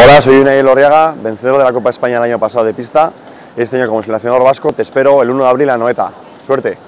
Hola, soy Unai Lorriaga, vencedor de la Copa España el año pasado de pista. Este año como seleccionador vasco te espero el 1 de abril a Noeta. Suerte.